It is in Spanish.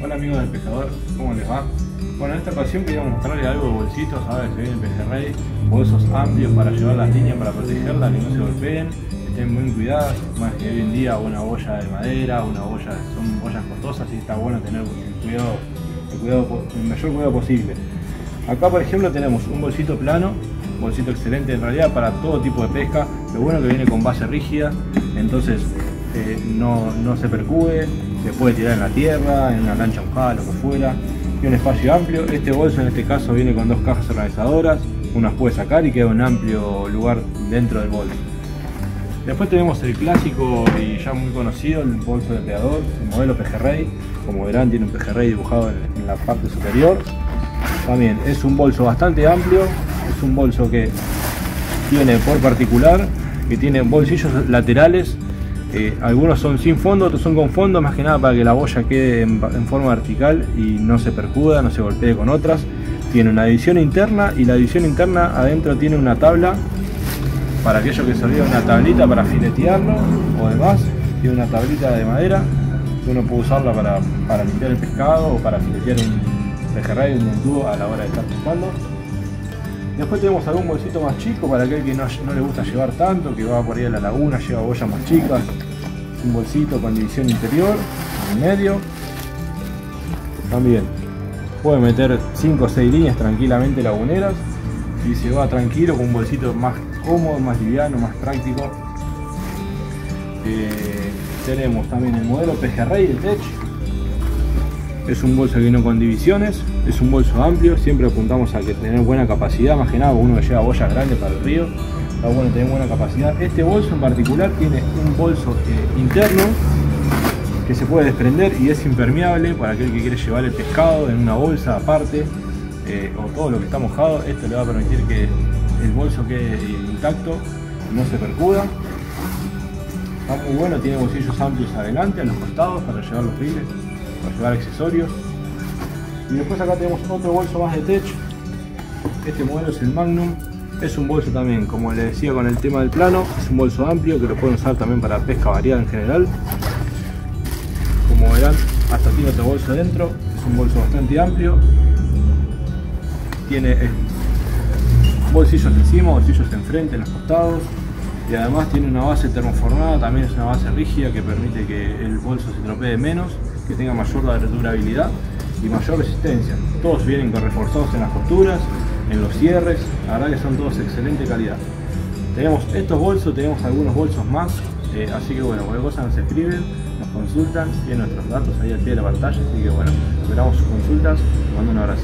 Hola amigos del pescador, ¿cómo les va? Bueno, en esta ocasión quería mostrarles algo de bolsitos, que se viene el pejerrey, bolsos amplios para llevar las líneas para protegerlas, que no se golpeen, estén muy cuidadas, más que hoy en día una boya de madera, una boya, son boyas costosas y está bueno tener el cuidado, el, cuidado, el mayor cuidado posible. Acá por ejemplo tenemos un bolsito plano, bolsito excelente en realidad para todo tipo de pesca, lo bueno que viene con base rígida, entonces eh, no, no, se percube, se puede tirar en la tierra, en una lancha mojada, lo que fuera. Tiene un espacio amplio. Este bolso en este caso viene con dos cajas organizadoras, unas puede sacar y queda un amplio lugar dentro del bolso. Después tenemos el clásico y ya muy conocido, el bolso de pegador, el modelo pejerrey. Como verán tiene un pejerrey dibujado en, en la parte superior. También es un bolso bastante amplio, es un bolso que tiene por particular, que tiene bolsillos laterales eh, algunos son sin fondo, otros son con fondo, más que nada para que la boya quede en, forma vertical y no se percuda, no se golpee con otras. Tiene una división interna y la división interna adentro tiene una tabla para aquellos que se olvidan una tablita para filetearlo o demás. Tiene una tablita de madera que uno puede usarla para, limpiar el pescado o para filetear un pejerrey o un entubo a la hora de estar pescando. Después tenemos algún bolsito más chico para aquel que no, le gusta llevar tanto, que va por ahí a la laguna, lleva bollas más chicas. Un bolsito con división interior, en medio. También puede meter 5 o 6 líneas tranquilamente laguneras y se va tranquilo con un bolsito más cómodo, más liviano, más práctico. Eh, tenemos también el modelo Pejerrey de Tech es un bolso que vino con divisiones, es un bolso amplio, siempre apuntamos a que tener buena capacidad, más que uno que lleva boyas grandes para el río, está bueno tener buena capacidad. Este bolso en particular tiene un bolso eh, interno que se puede desprender y es impermeable para aquel que quiere llevar el pescado en una bolsa aparte eh, o todo lo que está mojado, esto le va a permitir que el bolso quede intacto no se percuda. Está muy bueno, tiene bolsillos amplios adelante, a los costados para llevar los riles para llevar accesorios. Y después acá tenemos otro bolso más de tech. Este modelo es el Magnum. Es un bolso también, como les decía con el tema del plano, es un bolso amplio que lo pueden usar también para pesca variada en general. Como verán, hasta tiene otro bolso dentro. Es un bolso bastante amplio. Tiene eh, bolsillos encima, bolsillos enfrente, en los costados. Y además tiene una base termoformada, también es una base rígida que permite que el bolso se tropee menos que tenga mayor durabilidad y mayor resistencia. Todos vienen reforzados en las costuras, en los cierres, la verdad que son todos de excelente calidad. Tenemos estos bolsos, tenemos algunos bolsos más, eh, así que bueno, cualquier cosa nos escriben, nos consultan, tienen nuestros datos ahí al pie de la pantalla, así que bueno, esperamos sus consultas, mando un abrazo.